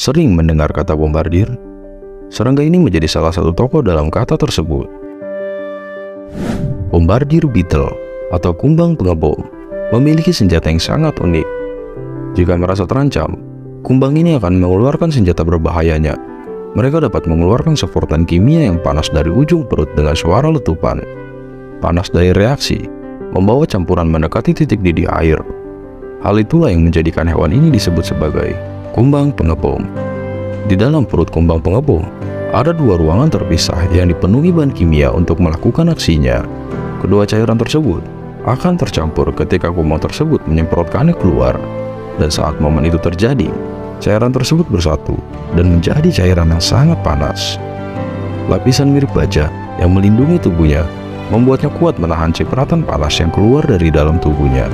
sering mendengar kata bombardir? Serangga ini menjadi salah satu tokoh dalam kata tersebut. Bombardir beetle atau kumbang pengebom memiliki senjata yang sangat unik. Jika merasa terancam, kumbang ini akan mengeluarkan senjata berbahayanya. Mereka dapat mengeluarkan sefortan kimia yang panas dari ujung perut dengan suara letupan. Panas dari reaksi membawa campuran mendekati titik didih air. Hal itulah yang menjadikan hewan ini disebut sebagai kumbang pengebom. Di dalam perut kumbang pengebom, ada dua ruangan terpisah yang dipenuhi bahan kimia untuk melakukan aksinya. Kedua cairan tersebut akan tercampur ketika kumbang tersebut menyemprotkannya keluar. Dan saat momen itu terjadi, cairan tersebut bersatu dan menjadi cairan yang sangat panas. Lapisan mirip baja yang melindungi tubuhnya membuatnya kuat menahan cipratan panas yang keluar dari dalam tubuhnya.